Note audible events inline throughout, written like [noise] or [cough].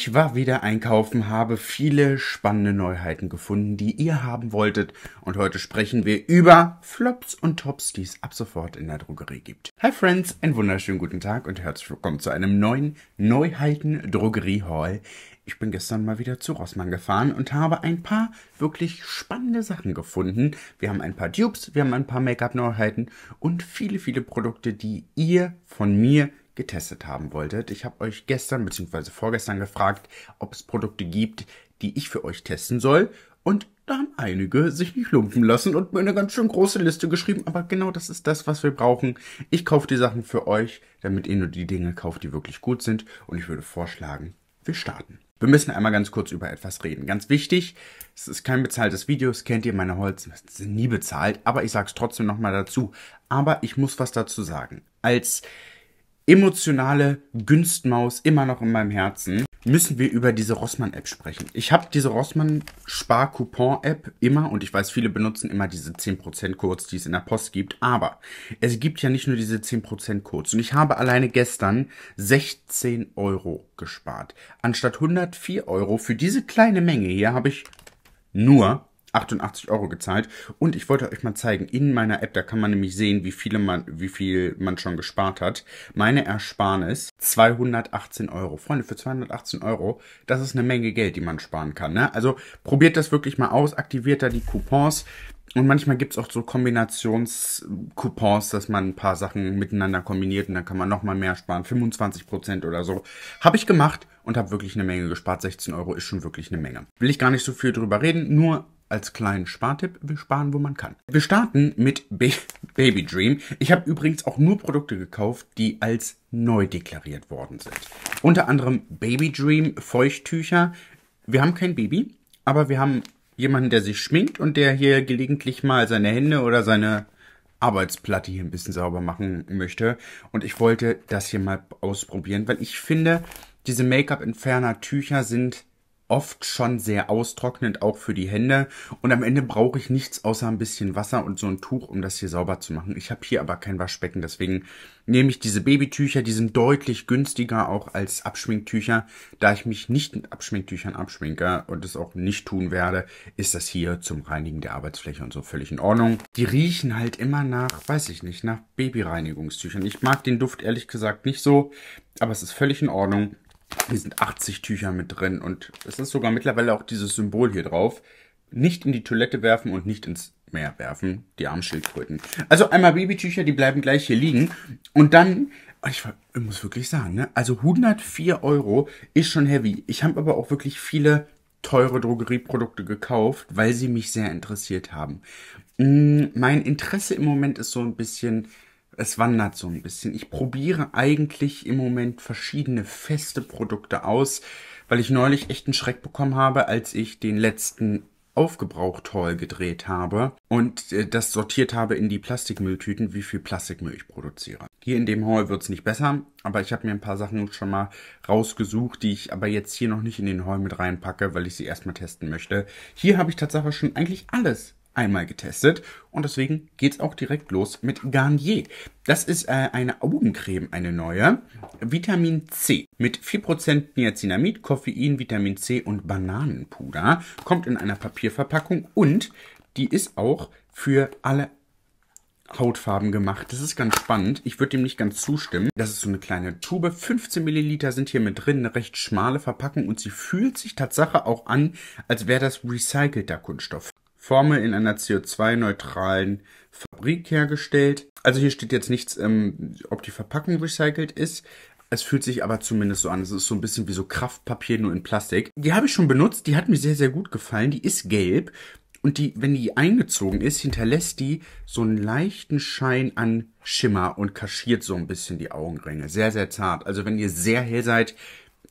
Ich war wieder einkaufen, habe viele spannende Neuheiten gefunden, die ihr haben wolltet. Und heute sprechen wir über Flops und Tops, die es ab sofort in der Drogerie gibt. Hi Friends, einen wunderschönen guten Tag und herzlich willkommen zu einem neuen Neuheiten-Drogerie-Haul. Ich bin gestern mal wieder zu Rossmann gefahren und habe ein paar wirklich spannende Sachen gefunden. Wir haben ein paar Dupes, wir haben ein paar Make-up-Neuheiten und viele, viele Produkte, die ihr von mir getestet haben wolltet. Ich habe euch gestern bzw. vorgestern gefragt, ob es Produkte gibt, die ich für euch testen soll. Und da haben einige sich nicht lumpen lassen und mir eine ganz schön große Liste geschrieben. Aber genau das ist das, was wir brauchen. Ich kaufe die Sachen für euch, damit ihr nur die Dinge kauft, die wirklich gut sind. Und ich würde vorschlagen, wir starten. Wir müssen einmal ganz kurz über etwas reden. Ganz wichtig, es ist kein bezahltes Video, das kennt ihr, meine Holz sind nie bezahlt, aber ich sage es trotzdem nochmal dazu. Aber ich muss was dazu sagen. Als emotionale Günstmaus immer noch in meinem Herzen, müssen wir über diese Rossmann-App sprechen. Ich habe diese Rossmann-Spar-Coupon-App immer und ich weiß, viele benutzen immer diese 10%-Codes, die es in der Post gibt, aber es gibt ja nicht nur diese 10%-Codes und ich habe alleine gestern 16 Euro gespart. Anstatt 104 Euro für diese kleine Menge hier habe ich nur 88 Euro gezahlt. Und ich wollte euch mal zeigen, in meiner App, da kann man nämlich sehen, wie, viele man, wie viel man schon gespart hat. Meine Ersparnis 218 Euro. Freunde, für 218 Euro, das ist eine Menge Geld, die man sparen kann. Ne? Also probiert das wirklich mal aus, aktiviert da die Coupons. Und manchmal gibt's auch so Kombinationscoupons, dass man ein paar Sachen miteinander kombiniert und dann kann man nochmal mehr sparen. 25% oder so. Habe ich gemacht und habe wirklich eine Menge gespart. 16 Euro ist schon wirklich eine Menge. Will ich gar nicht so viel drüber reden, nur als kleinen Spartipp, wir sparen, wo man kann. Wir starten mit Ba [laughs] Baby Dream. Ich habe übrigens auch nur Produkte gekauft, die als neu deklariert worden sind. Unter anderem Baby Dream Feuchttücher. Wir haben kein Baby, aber wir haben jemanden, der sich schminkt und der hier gelegentlich mal seine Hände oder seine Arbeitsplatte hier ein bisschen sauber machen möchte. Und ich wollte das hier mal ausprobieren, weil ich finde, diese Make-up-Entferner-Tücher sind oft schon sehr austrocknend, auch für die Hände. Und am Ende brauche ich nichts außer ein bisschen Wasser und so ein Tuch, um das hier sauber zu machen. Ich habe hier aber kein Waschbecken, deswegen nehme ich diese Babytücher. Die sind deutlich günstiger auch als Abschminktücher. Da ich mich nicht mit Abschminktüchern abschminke und es auch nicht tun werde, ist das hier zum Reinigen der Arbeitsfläche und so völlig in Ordnung. Die riechen halt immer nach, weiß ich nicht, nach Babyreinigungstüchern. Ich mag den Duft ehrlich gesagt nicht so, aber es ist völlig in Ordnung. Hier sind 80 Tücher mit drin und es ist sogar mittlerweile auch dieses Symbol hier drauf. Nicht in die Toilette werfen und nicht ins Meer werfen, die Armschildkröten. Also einmal Babytücher, die bleiben gleich hier liegen. Und dann, ich, ich muss wirklich sagen, ne, also 104 Euro ist schon heavy. Ich habe aber auch wirklich viele teure Drogerieprodukte gekauft, weil sie mich sehr interessiert haben. Mm, mein Interesse im Moment ist so ein bisschen es wandert so ein bisschen. Ich probiere eigentlich im Moment verschiedene feste Produkte aus, weil ich neulich echt einen Schreck bekommen habe, als ich den letzten Aufgebraucht-Haul gedreht habe und äh, das sortiert habe in die Plastikmülltüten, wie viel Plastikmüll ich produziere. Hier in dem Haul wird's nicht besser, aber ich habe mir ein paar Sachen schon mal rausgesucht, die ich aber jetzt hier noch nicht in den Haul mit reinpacke, weil ich sie erstmal testen möchte. Hier habe ich tatsächlich schon eigentlich alles einmal getestet und deswegen geht's auch direkt los mit Garnier. Das ist äh, eine Augencreme, eine neue. Vitamin C mit 4% Niacinamid, Koffein, Vitamin C und Bananenpuder. Kommt in einer Papierverpackung und die ist auch für alle Hautfarben gemacht. Das ist ganz spannend. Ich würde dem nicht ganz zustimmen. Das ist so eine kleine Tube. 15 Milliliter sind hier mit drin. Eine recht schmale Verpackung und sie fühlt sich Tatsache auch an, als wäre das recycelter Kunststoff. Formel in einer CO2-neutralen Fabrik hergestellt. Also hier steht jetzt nichts, ähm, ob die Verpackung recycelt ist. Es fühlt sich aber zumindest so an. Es ist so ein bisschen wie so Kraftpapier, nur in Plastik. Die habe ich schon benutzt. Die hat mir sehr, sehr gut gefallen. Die ist gelb. Und die, wenn die eingezogen ist, hinterlässt die so einen leichten Schein an Schimmer und kaschiert so ein bisschen die Augenringe. Sehr, sehr zart. Also wenn ihr sehr hell seid,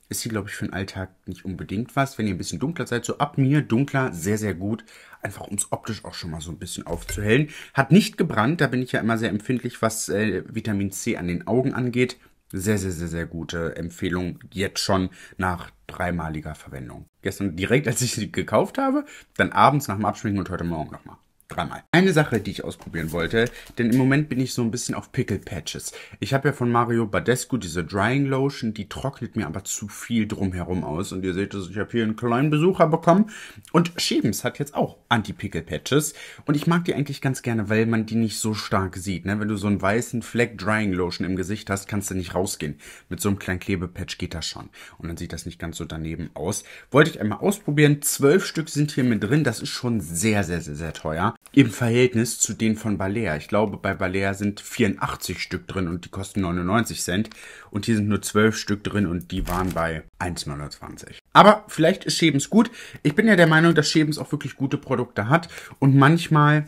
ist sie, glaube ich, für den Alltag nicht unbedingt was. Wenn ihr ein bisschen dunkler seid, so ab mir dunkler, sehr, sehr gut. Einfach um es optisch auch schon mal so ein bisschen aufzuhellen. Hat nicht gebrannt, da bin ich ja immer sehr empfindlich, was äh, Vitamin C an den Augen angeht. Sehr, sehr, sehr, sehr gute Empfehlung jetzt schon nach dreimaliger Verwendung. Gestern direkt, [laughs] als ich sie gekauft habe, dann abends nach dem Abschminken und heute Morgen nochmal. Dreimal. Eine Sache, die ich ausprobieren wollte, denn im Moment bin ich so ein bisschen auf Pickle Patches. Ich habe ja von Mario Badescu diese Drying Lotion, die trocknet mir aber zu viel drumherum aus. Und ihr seht es, ich habe hier einen kleinen Besucher bekommen. Und Schebens hat jetzt auch Anti-Pickle Patches. Und ich mag die eigentlich ganz gerne, weil man die nicht so stark sieht. Ne? Wenn du so einen weißen Fleck Drying Lotion im Gesicht hast, kannst du nicht rausgehen. Mit so einem kleinen Klebepatch geht das schon. Und dann sieht das nicht ganz so daneben aus. Wollte ich einmal ausprobieren. Zwölf Stück sind hier mit drin. Das ist schon sehr, sehr, sehr, sehr teuer im Verhältnis zu denen von Balea. Ich glaube, bei Balea sind 84 Stück drin und die kosten 99 Cent. Und hier sind nur 12 Stück drin und die waren bei 1,29. Aber vielleicht ist Schebens gut. Ich bin ja der Meinung, dass Schebens auch wirklich gute Produkte hat. Und manchmal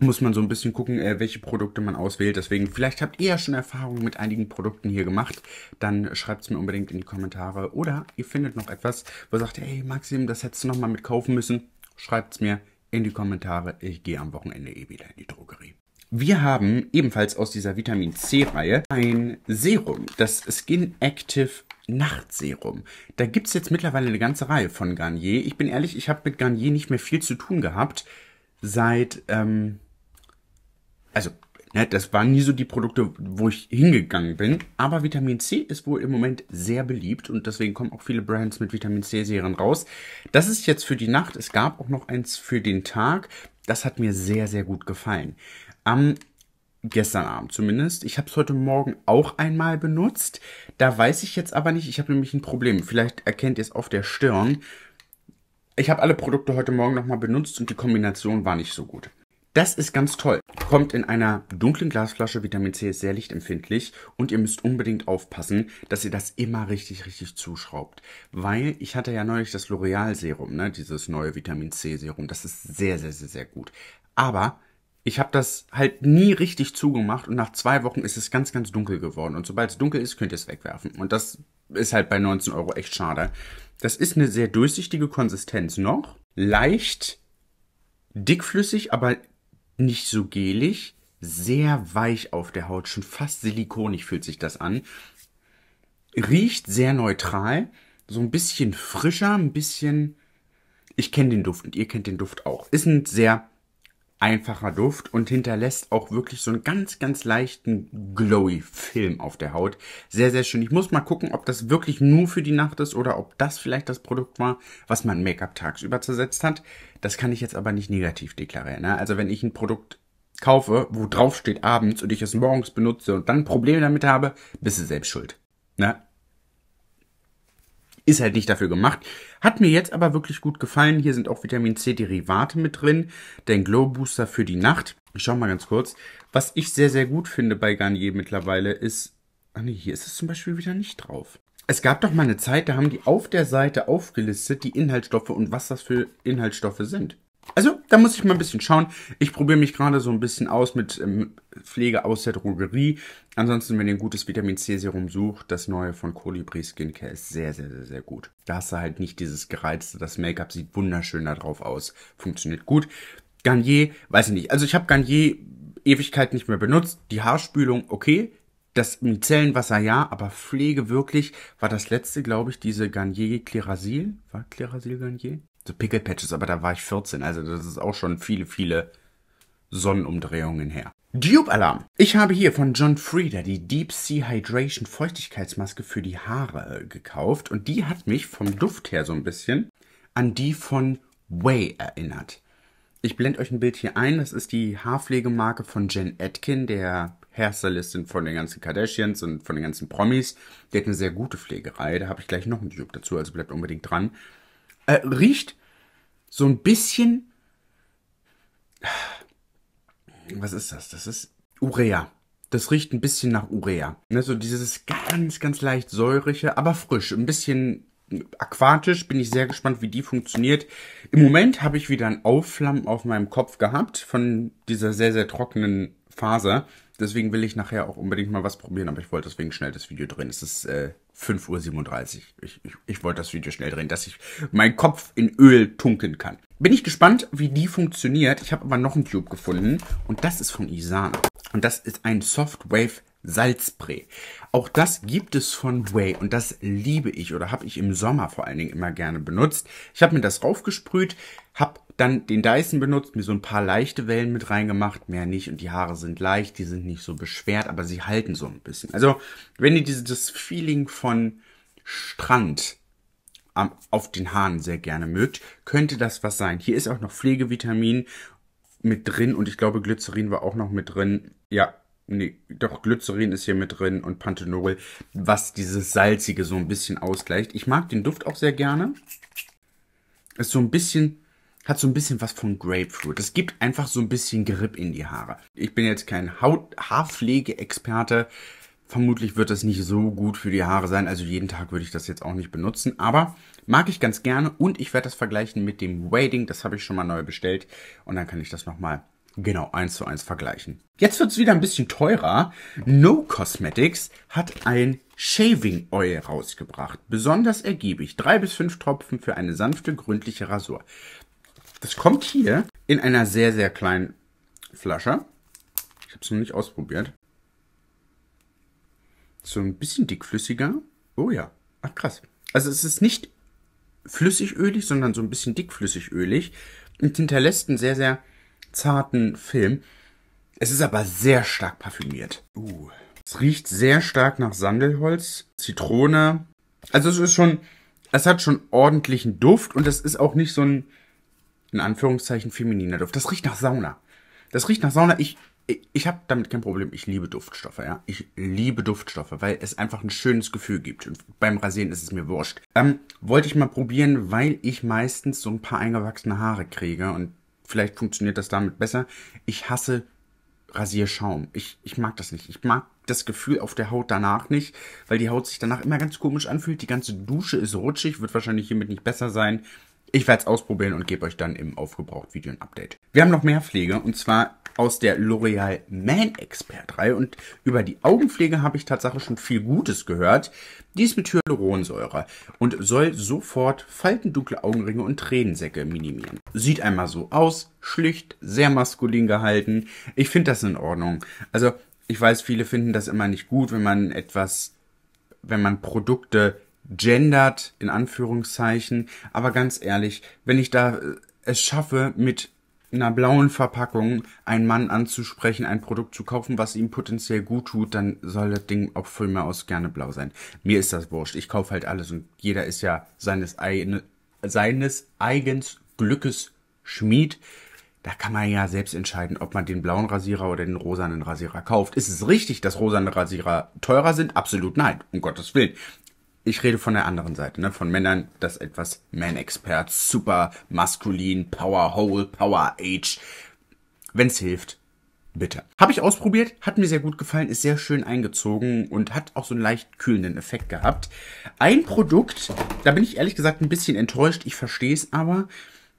muss man so ein bisschen gucken, äh, welche Produkte man auswählt. Deswegen, vielleicht habt ihr ja schon Erfahrungen mit einigen Produkten hier gemacht. Dann schreibt es mir unbedingt in die Kommentare. Oder ihr findet noch etwas, wo ihr sagt, hey Maxim, das hättest du noch mal mit kaufen müssen. Schreibt es mir in die Kommentare. Ich gehe am Wochenende eh wieder in die Drogerie. Wir haben ebenfalls aus dieser Vitamin C-Reihe ein Serum, das Skin Active Nachtserum. Da gibt es jetzt mittlerweile eine ganze Reihe von Garnier. Ich bin ehrlich, ich habe mit Garnier nicht mehr viel zu tun gehabt. Seit, ähm, also Ne, das waren nie so die Produkte, wo ich hingegangen bin. Aber Vitamin C ist wohl im Moment sehr beliebt und deswegen kommen auch viele Brands mit Vitamin C-Serien raus. Das ist jetzt für die Nacht. Es gab auch noch eins für den Tag. Das hat mir sehr, sehr gut gefallen. Am gestern Abend zumindest. Ich habe es heute Morgen auch einmal benutzt. Da weiß ich jetzt aber nicht. Ich habe nämlich ein Problem. Vielleicht erkennt ihr es auf der Stirn. Ich habe alle Produkte heute Morgen nochmal benutzt und die Kombination war nicht so gut. Das ist ganz toll. Kommt in einer dunklen Glasflasche. Vitamin C ist sehr lichtempfindlich und ihr müsst unbedingt aufpassen, dass ihr das immer richtig, richtig zuschraubt. Weil ich hatte ja neulich das L'Oreal Serum, ne, dieses neue Vitamin C Serum. Das ist sehr, sehr, sehr, sehr gut. Aber ich habe das halt nie richtig zugemacht und nach zwei Wochen ist es ganz, ganz dunkel geworden. Und sobald es dunkel ist, könnt ihr es wegwerfen. Und das ist halt bei 19 Euro echt schade. Das ist eine sehr durchsichtige Konsistenz noch. Leicht dickflüssig, aber nicht so gelig, sehr weich auf der Haut, schon fast silikonig fühlt sich das an. Riecht sehr neutral, so ein bisschen frischer, ein bisschen. Ich kenne den Duft und ihr kennt den Duft auch. Ist ein sehr einfacher Duft und hinterlässt auch wirklich so einen ganz, ganz leichten glowy Film auf der Haut. Sehr, sehr schön. Ich muss mal gucken, ob das wirklich nur für die Nacht ist oder ob das vielleicht das Produkt war, was mein Make-up tagsüber zersetzt hat. Das kann ich jetzt aber nicht negativ deklarieren. Ne? Also wenn ich ein Produkt kaufe, wo drauf steht abends und ich es morgens benutze und dann Probleme damit habe, bist du selbst schuld. Ne? Ist halt nicht dafür gemacht. Hat mir jetzt aber wirklich gut gefallen. Hier sind auch Vitamin C Derivate mit drin. Den Glow Booster für die Nacht. Ich schau mal ganz kurz. Was ich sehr, sehr gut finde bei Garnier mittlerweile ist, ah nee, hier ist es zum Beispiel wieder nicht drauf. Es gab doch mal eine Zeit, da haben die auf der Seite aufgelistet die Inhaltsstoffe und was das für Inhaltsstoffe sind. Also, da muss ich mal ein bisschen schauen. Ich probiere mich gerade so ein bisschen aus mit ähm, Pflege aus der Drogerie. Ansonsten, wenn ihr ein gutes Vitamin C Serum sucht, das neue von Colibri Skincare ist sehr, sehr, sehr, sehr gut. Da hast du halt nicht dieses gereizte, das Make-up sieht wunderschön da drauf aus. Funktioniert gut. Garnier, weiß ich nicht. Also ich habe Garnier Ewigkeit nicht mehr benutzt. Die Haarspülung, okay. Das Micellenwasser ja, aber Pflege wirklich war das letzte, glaube ich, diese Garnier Klerasil. War Klerasil Garnier? So Pickle Patches, aber da war ich 14, also das ist auch schon viele, viele Sonnenumdrehungen her. Dupe Alarm. Ich habe hier von John Frieda die Deep Sea Hydration Feuchtigkeitsmaske für die Haare gekauft und die hat mich vom Duft her so ein bisschen an die von Way erinnert. Ich blende euch ein Bild hier ein. Das ist die Haarpflegemarke von Jen Atkin, der Hairstylistin von den ganzen Kardashians und von den ganzen Promis. Die hat eine sehr gute Pflegerei. Da habe ich gleich noch einen Dupe dazu, also bleibt unbedingt dran. Äh, riecht so ein bisschen. Was ist das? Das ist Urea. Das riecht ein bisschen nach Urea. Ne, so dieses ganz, ganz leicht säurige, aber frisch. Ein bisschen aquatisch. Bin ich sehr gespannt, wie die funktioniert. Im Moment habe ich wieder ein Aufflammen auf meinem Kopf gehabt von dieser sehr, sehr trockenen Faser. Deswegen will ich nachher auch unbedingt mal was probieren, aber ich wollte deswegen schnell das Video drehen. Es ist äh, 5.37 Uhr. Ich, ich, ich wollte das Video schnell drehen, dass ich meinen Kopf in Öl tunken kann. Bin ich gespannt, wie die funktioniert. Ich habe aber noch einen Tube gefunden und das ist von Isana. Und das ist ein Soft Wave Salzspray. Auch das gibt es von Way und das liebe ich oder habe ich im Sommer vor allen Dingen immer gerne benutzt. Ich habe mir das raufgesprüht, habe dann den Dyson benutzt, mir so ein paar leichte Wellen mit reingemacht, mehr nicht und die Haare sind leicht, die sind nicht so beschwert, aber sie halten so ein bisschen. Also, wenn ihr dieses Feeling von Strand auf den Haaren sehr gerne mögt, könnte das was sein. Hier ist auch noch Pflegevitamin mit drin und ich glaube Glycerin war auch noch mit drin. Ja, nee, doch Glycerin ist hier mit drin und Panthenol, was dieses salzige so ein bisschen ausgleicht. Ich mag den Duft auch sehr gerne. Ist so ein bisschen hat so ein bisschen was von Grapefruit. Es gibt einfach so ein bisschen Grip in die Haare. Ich bin jetzt kein Haut Haarpflege-Experte. Vermutlich wird das nicht so gut für die Haare sein. Also jeden Tag würde ich das jetzt auch nicht benutzen. Aber mag ich ganz gerne. Und ich werde das vergleichen mit dem Wading. Das habe ich schon mal neu bestellt. Und dann kann ich das nochmal genau eins zu eins vergleichen. Jetzt wird es wieder ein bisschen teurer. No Cosmetics hat ein Shaving Oil rausgebracht. Besonders ergiebig. Drei bis fünf Tropfen für eine sanfte, gründliche Rasur. Das kommt hier in einer sehr, sehr kleinen Flasche. Ich habe es noch nicht ausprobiert. So ein bisschen dickflüssiger. Oh ja. Ach krass. Also es ist nicht flüssigölig, sondern so ein bisschen dickflüssigölig und hinterlässt einen sehr, sehr zarten Film. Es ist aber sehr stark parfümiert. Uh. Es riecht sehr stark nach Sandelholz, Zitrone. Also es ist schon, es hat schon ordentlichen Duft und es ist auch nicht so ein in Anführungszeichen femininer Duft. Das riecht nach Sauna. Das riecht nach Sauna. Ich, ich, ich habe damit kein Problem. Ich liebe Duftstoffe, ja. Ich liebe Duftstoffe, weil es einfach ein schönes Gefühl gibt. Und beim Rasieren ist es mir wurscht. Ähm, wollte ich mal probieren, weil ich meistens so ein paar eingewachsene Haare kriege und vielleicht funktioniert das damit besser. Ich hasse Rasierschaum. Ich, ich mag das nicht. Ich mag das Gefühl auf der Haut danach nicht, weil die Haut sich danach immer ganz komisch anfühlt. Die ganze Dusche ist rutschig, wird wahrscheinlich hiermit nicht besser sein. Ich werde es ausprobieren und gebe euch dann im Aufgebraucht-Video ein Update. Wir haben noch mehr Pflege und zwar aus der L'Oreal Man Expert Reihe und über die Augenpflege habe ich tatsächlich schon viel Gutes gehört. Die ist mit Hyaluronsäure und soll sofort faltendunkle Augenringe und Tränensäcke minimieren. Sieht einmal so aus, schlicht, sehr maskulin gehalten. Ich finde das in Ordnung. Also ich weiß, viele finden das immer nicht gut, wenn man etwas, wenn man Produkte gendert, in Anführungszeichen. Aber ganz ehrlich, wenn ich da äh, es schaffe, mit einer blauen Verpackung einen Mann anzusprechen, ein Produkt zu kaufen, was ihm potenziell gut tut, dann soll das Ding auch von mir aus gerne blau sein. Mir ist das wurscht. Ich kaufe halt alles und jeder ist ja seines, eigene, seines eigens Glückes Schmied. Da kann man ja selbst entscheiden, ob man den blauen Rasierer oder den rosanen Rasierer kauft. Ist es richtig, dass rosane Rasierer teurer sind? Absolut nein, um Gottes Willen ich rede von der anderen Seite, ne? von Männern, das etwas Man-Expert, super maskulin, Power Hole, Power Age. Wenn's hilft, bitte. Habe ich ausprobiert, hat mir sehr gut gefallen, ist sehr schön eingezogen und hat auch so einen leicht kühlenden Effekt gehabt. Ein Produkt, da bin ich ehrlich gesagt ein bisschen enttäuscht, ich verstehe es aber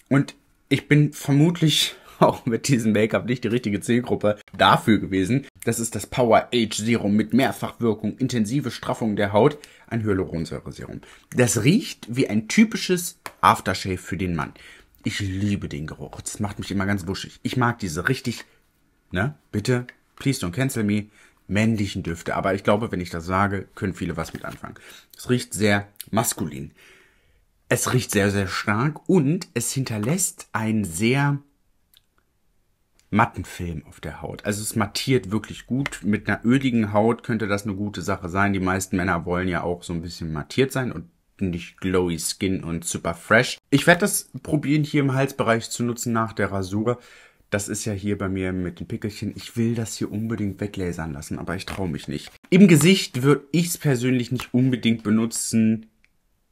und ich bin vermutlich [laughs] auch mit diesem Make-up nicht die richtige Zielgruppe dafür gewesen. Das ist das Power Age Serum mit Mehrfachwirkung, intensive Straffung der Haut, ein Hyaluronsäure-Serum. Das riecht wie ein typisches Aftershave für den Mann. Ich liebe den Geruch. Das macht mich immer ganz wuschig. Ich mag diese richtig, ne, bitte, please don't cancel me, männlichen Düfte. Aber ich glaube, wenn ich das sage, können viele was mit anfangen. Es riecht sehr maskulin. Es riecht sehr, sehr stark und es hinterlässt ein sehr matten Film auf der Haut. Also es mattiert wirklich gut. Mit einer öligen Haut könnte das eine gute Sache sein. Die meisten Männer wollen ja auch so ein bisschen mattiert sein und nicht glowy Skin und super fresh. Ich werde das probieren hier im Halsbereich zu nutzen nach der Rasur. Das ist ja hier bei mir mit den Pickelchen. Ich will das hier unbedingt weglasern lassen, aber ich traue mich nicht. Im Gesicht würde ich es persönlich nicht unbedingt benutzen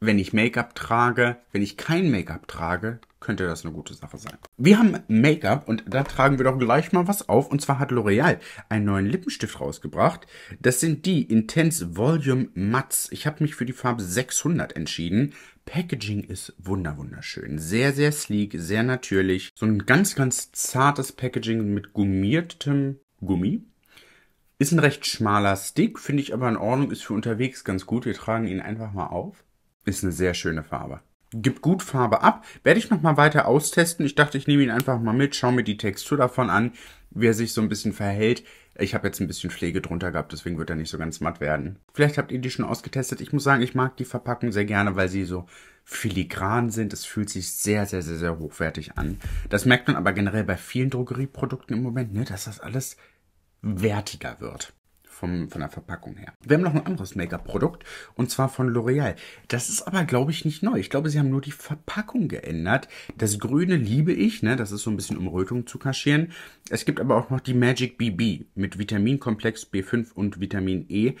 wenn ich Make-up trage, wenn ich kein Make-up trage, könnte das eine gute Sache sein. Wir haben Make-up und da tragen wir doch gleich mal was auf. Und zwar hat L'Oreal einen neuen Lippenstift rausgebracht. Das sind die Intense Volume Mats. Ich habe mich für die Farbe 600 entschieden. Packaging ist wunderschön. Sehr, sehr sleek, sehr natürlich. So ein ganz, ganz zartes Packaging mit gummiertem Gummi. Ist ein recht schmaler Stick, finde ich aber in Ordnung, ist für unterwegs ganz gut. Wir tragen ihn einfach mal auf. Ist eine sehr schöne Farbe. Gibt gut Farbe ab. Werde ich nochmal weiter austesten. Ich dachte, ich nehme ihn einfach mal mit, schaue mir die Textur davon an, wie er sich so ein bisschen verhält. Ich habe jetzt ein bisschen Pflege drunter gehabt, deswegen wird er nicht so ganz matt werden. Vielleicht habt ihr die schon ausgetestet. Ich muss sagen, ich mag die Verpackung sehr gerne, weil sie so filigran sind. Es fühlt sich sehr, sehr, sehr, sehr hochwertig an. Das merkt man aber generell bei vielen Drogerieprodukten im Moment, ne, dass das alles wertiger wird vom, von der Verpackung her. Wir haben noch ein anderes Make-up-Produkt und zwar von L'Oreal. Das ist aber, glaube ich, nicht neu. Ich glaube, sie haben nur die Verpackung geändert. Das Grüne liebe ich, ne? Das ist so ein bisschen um Rötung zu kaschieren. Es gibt aber auch noch die Magic BB mit Vitaminkomplex B5 und Vitamin E.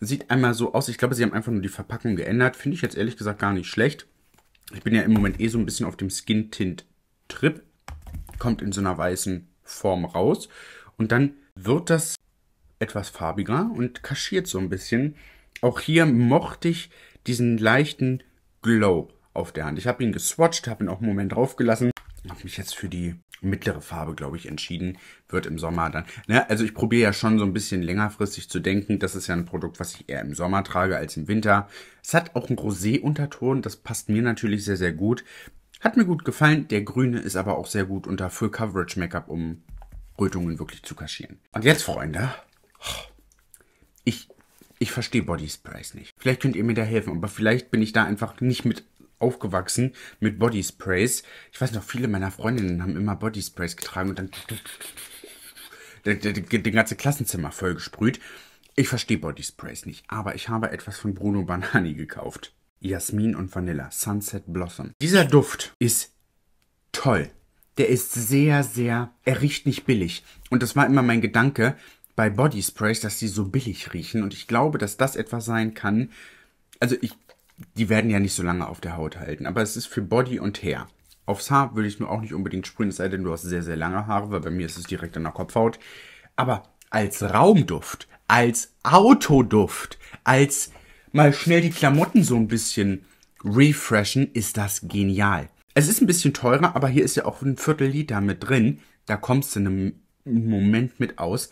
Sieht einmal so aus. Ich glaube, sie haben einfach nur die Verpackung geändert. Finde ich jetzt ehrlich gesagt gar nicht schlecht. Ich bin ja im Moment eh so ein bisschen auf dem Skin Tint Trip. Kommt in so einer weißen Form raus. Und dann wird das etwas farbiger und kaschiert so ein bisschen. Auch hier mochte ich diesen leichten Glow auf der Hand. Ich habe ihn geswatcht, habe ihn auch einen Moment draufgelassen. Habe mich jetzt für die mittlere Farbe, glaube ich, entschieden. Wird im Sommer dann. Ne? Also ich probiere ja schon so ein bisschen längerfristig zu denken. Das ist ja ein Produkt, was ich eher im Sommer trage als im Winter. Es hat auch einen Rosé-Unterton. Das passt mir natürlich sehr, sehr gut. Hat mir gut gefallen. Der grüne ist aber auch sehr gut unter Full Coverage Make-up, um Rötungen wirklich zu kaschieren. Und jetzt, Freunde, ich, ich verstehe Body Sprays nicht. Vielleicht könnt ihr mir da helfen, aber vielleicht bin ich da einfach nicht mit aufgewachsen mit Body Sprays. Ich weiß noch, viele meiner Freundinnen haben immer Body Sprays getragen und dann den ganze Klassenzimmer voll gesprüht. Ich verstehe Body Sprays nicht, aber ich habe etwas von Bruno Banani gekauft. Jasmin und Vanilla, Sunset Blossom. Dieser Duft ist toll. Der ist sehr, sehr, er riecht nicht billig. Und das war immer mein Gedanke, bei Body Sprays, dass die so billig riechen. Und ich glaube, dass das etwas sein kann. Also ich, die werden ja nicht so lange auf der Haut halten, aber es ist für Body und Hair. Aufs Haar würde ich nur auch nicht unbedingt sprühen, es sei denn, du hast sehr, sehr lange Haare, weil bei mir ist es direkt an der Kopfhaut. Aber als Raumduft, als Autoduft, als mal schnell die Klamotten so ein bisschen refreshen, ist das genial. Es ist ein bisschen teurer, aber hier ist ja auch ein Viertel Liter mit drin. Da kommst du in einem Moment mit aus.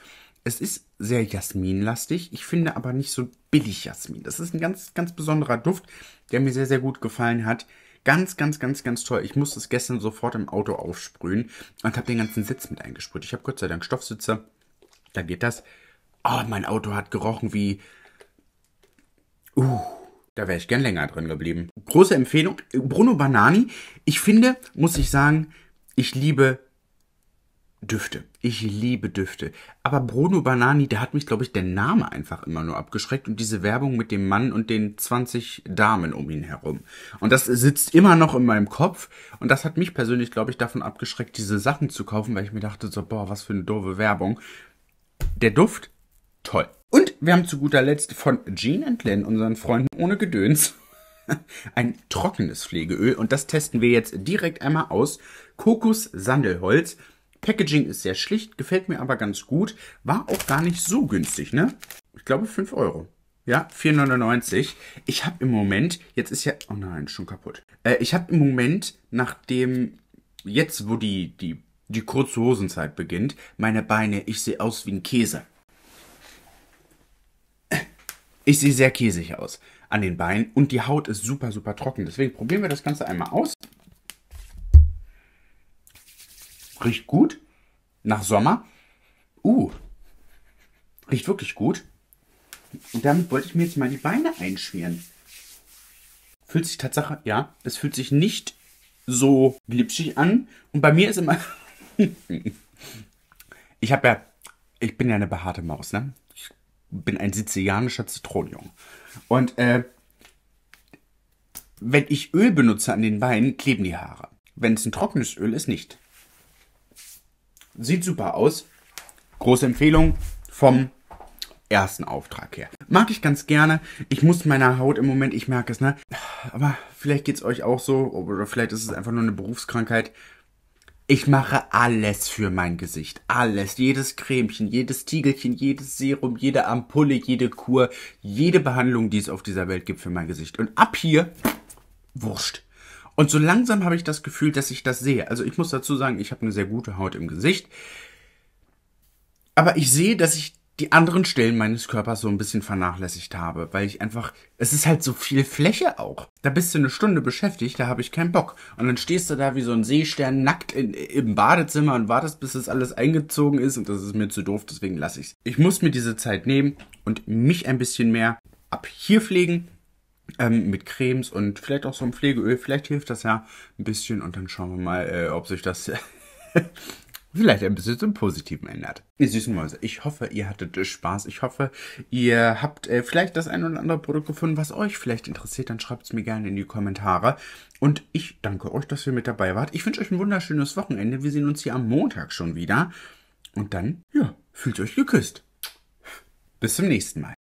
Es ist sehr Jasminlastig. Ich finde aber nicht so billig Jasmin. Das ist ein ganz, ganz besonderer Duft, der mir sehr, sehr gut gefallen hat. Ganz, ganz, ganz, ganz toll. Ich musste es gestern sofort im Auto aufsprühen und habe den ganzen Sitz mit eingesprüht. Ich habe Gott sei Dank Stoffsitze. Da geht das. Oh, mein Auto hat gerochen wie... Uh, da wäre ich gern länger drin geblieben. Große Empfehlung. Bruno Banani. Ich finde, muss ich sagen, ich liebe Düfte. Ich liebe Düfte. Aber Bruno Banani, der hat mich, glaube ich, der Name einfach immer nur abgeschreckt und diese Werbung mit dem Mann und den 20 Damen um ihn herum. Und das sitzt immer noch in meinem Kopf und das hat mich persönlich, glaube ich, davon abgeschreckt, diese Sachen zu kaufen, weil ich mir dachte so, boah, was für eine doofe Werbung. Der Duft, toll. Und wir haben zu guter Letzt von Jean Len, unseren Freunden ohne Gedöns, [laughs] ein trockenes Pflegeöl und das testen wir jetzt direkt einmal aus. Kokos Sandelholz Packaging ist sehr schlicht, gefällt mir aber ganz gut. War auch gar nicht so günstig, ne? Ich glaube 5 Euro. Ja, 4,99. Ich habe im Moment, jetzt ist ja, oh nein, schon kaputt. Äh, ich habe im Moment, nachdem, jetzt wo die, die, die kurze Hosenzeit beginnt, meine Beine, ich sehe aus wie ein Käse. Ich sehe sehr käsig aus an den Beinen und die Haut ist super, super trocken. Deswegen probieren wir das Ganze einmal aus. Riecht gut. Nach Sommer. Uh. Riecht wirklich gut. Und damit wollte ich mir jetzt mal die Beine einschmieren. Fühlt sich Tatsache, ja, es fühlt sich nicht so glitschig an. Und bei mir ist immer. [laughs] ich habe ja. Ich bin ja eine behaarte Maus, ne? Ich bin ein sizilianischer Zitronenjung. Und äh, wenn ich Öl benutze an den Beinen, kleben die Haare. Wenn es ein trockenes Öl ist, nicht. Sieht super aus. Große Empfehlung vom ersten Auftrag her. Mag ich ganz gerne. Ich muss meiner Haut im Moment, ich merke es, ne? Aber vielleicht geht es euch auch so, oder vielleicht ist es einfach nur eine Berufskrankheit. Ich mache alles für mein Gesicht. Alles. Jedes Cremchen, jedes Tiegelchen, jedes Serum, jede Ampulle, jede Kur, jede Behandlung, die es auf dieser Welt gibt für mein Gesicht. Und ab hier, wurscht. Und so langsam habe ich das Gefühl, dass ich das sehe. Also ich muss dazu sagen, ich habe eine sehr gute Haut im Gesicht. Aber ich sehe, dass ich die anderen Stellen meines Körpers so ein bisschen vernachlässigt habe, weil ich einfach, es ist halt so viel Fläche auch. Da bist du eine Stunde beschäftigt, da habe ich keinen Bock. Und dann stehst du da wie so ein Seestern nackt in, im Badezimmer und wartest, bis das alles eingezogen ist und das ist mir zu doof, deswegen lasse ich's. Ich muss mir diese Zeit nehmen und mich ein bisschen mehr ab hier pflegen, ähm, mit Cremes und vielleicht auch so ein Pflegeöl. Vielleicht hilft das ja ein bisschen und dann schauen wir mal, äh, ob sich das [laughs] vielleicht ein bisschen zum Positiven ändert. Ihr süßen Mäuse, ich hoffe, ihr hattet Spaß. Ich hoffe, ihr habt äh, vielleicht das ein oder andere Produkt gefunden, was euch vielleicht interessiert. Dann schreibt es mir gerne in die Kommentare. Und ich danke euch, dass ihr mit dabei wart. Ich wünsche euch ein wunderschönes Wochenende. Wir sehen uns hier am Montag schon wieder. Und dann, ja, fühlt euch geküsst. Bis zum nächsten Mal.